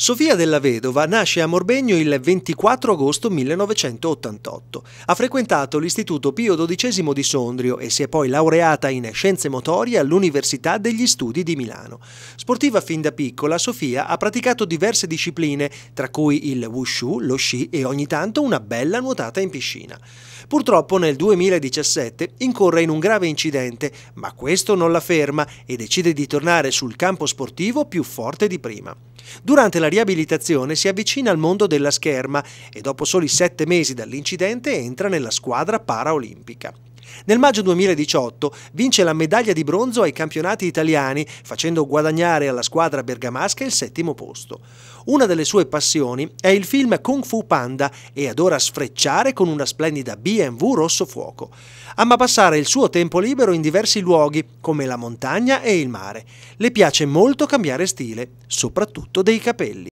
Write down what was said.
Sofia della Vedova nasce a Morbegno il 24 agosto 1988. Ha frequentato l'Istituto Pio XII di Sondrio e si è poi laureata in Scienze Motorie all'Università degli Studi di Milano. Sportiva fin da piccola, Sofia ha praticato diverse discipline, tra cui il wushu, lo sci e ogni tanto una bella nuotata in piscina. Purtroppo nel 2017 incorre in un grave incidente, ma questo non la ferma e decide di tornare sul campo sportivo più forte di prima. Durante la riabilitazione si avvicina al mondo della scherma e dopo soli sette mesi dall'incidente entra nella squadra paraolimpica. Nel maggio 2018 vince la medaglia di bronzo ai campionati italiani, facendo guadagnare alla squadra bergamasca il settimo posto. Una delle sue passioni è il film Kung Fu Panda e adora sfrecciare con una splendida BMW rosso fuoco. Ama passare il suo tempo libero in diversi luoghi, come la montagna e il mare. Le piace molto cambiare stile, soprattutto dei capelli.